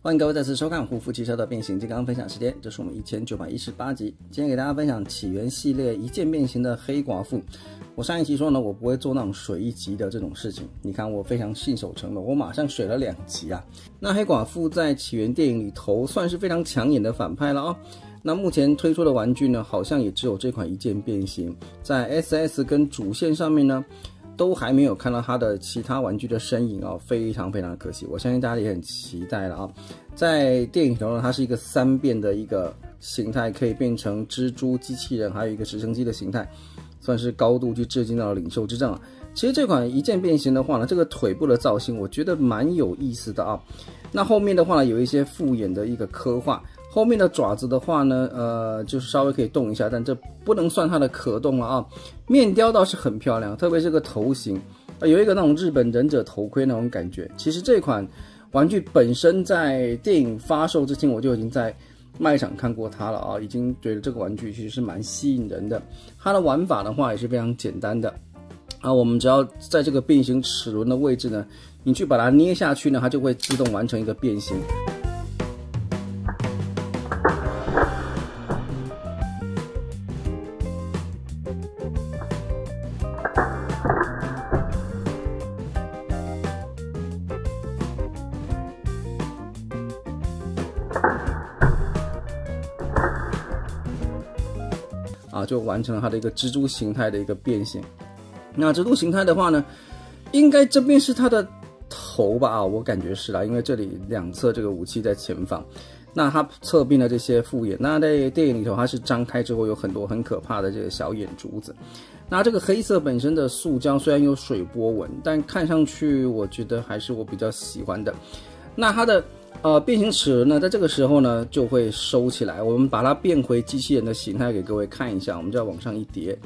欢迎各位再次收看护肤汽车的变形金刚分享时间，这是我们一千九百一十八集。今天给大家分享起源系列一键变形的黑寡妇。我上一期说呢，我不会做那种水一集的这种事情。你看我非常信守承诺，我马上水了两集啊。那黑寡妇在起源电影里头算是非常抢眼的反派了啊。那目前推出的玩具呢，好像也只有这款一键变形，在 SS 跟主线上面呢。都还没有看到它的其他玩具的身影哦，非常非常的可惜。我相信大家也很期待了啊。在电影中呢，它是一个三变的一个形态，可以变成蜘蛛、机器人，还有一个直升机的形态，算是高度去致敬到了领袖之证啊。其实这款一键变形的话呢，这个腿部的造型我觉得蛮有意思的啊。那后面的话呢，有一些复眼的一个刻画。后面的爪子的话呢，呃，就是稍微可以动一下，但这不能算它的可动了啊。面雕倒是很漂亮，特别是个头型，有一个那种日本忍者头盔那种感觉。其实这款玩具本身在电影发售之前，我就已经在卖场看过它了啊，已经觉得这个玩具其实是蛮吸引人的。它的玩法的话也是非常简单的啊，我们只要在这个变形齿轮的位置呢，你去把它捏下去呢，它就会自动完成一个变形。啊，就完成了它的一个蜘蛛形态的一个变形。那蜘蛛形态的话呢，应该这边是它的头吧？啊，我感觉是啦，因为这里两侧这个武器在前方。那它侧边的这些复眼，那在电影里头它是张开之后有很多很可怕的这个小眼珠子。那这个黑色本身的塑胶虽然有水波纹，但看上去我觉得还是我比较喜欢的。那它的。呃，变形齿轮呢，在这个时候呢就会收起来。我们把它变回机器人的形态给各位看一下。我们再往上一叠，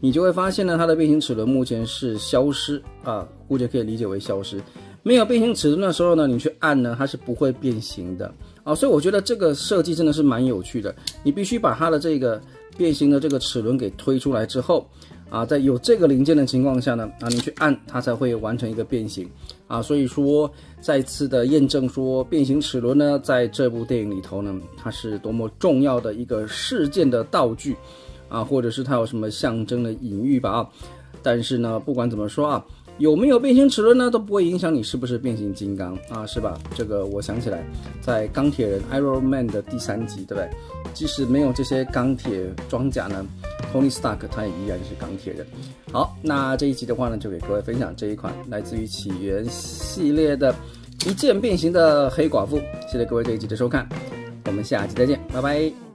你就会发现呢，它的变形齿轮目前是消失啊，估计可以理解为消失。没有变形齿轮的时候呢，你去按呢，它是不会变形的啊。所以我觉得这个设计真的是蛮有趣的。你必须把它的这个变形的这个齿轮给推出来之后。啊，在有这个零件的情况下呢，啊，你去按它才会完成一个变形，啊，所以说再次的验证说变形齿轮呢，在这部电影里头呢，它是多么重要的一个事件的道具，啊，或者是它有什么象征的隐喻吧，啊，但是呢，不管怎么说啊。有没有变形齿轮呢？都不会影响你是不是变形金刚啊，是吧？这个我想起来，在钢铁人 Iron Man 的第三集，对不对？即使没有这些钢铁装甲呢，Tony Stark 他也依然是钢铁人。好，那这一集的话呢，就给各位分享这一款来自于起源系列的一键变形的黑寡妇。谢谢各位这一集的收看，我们下期再见，拜拜。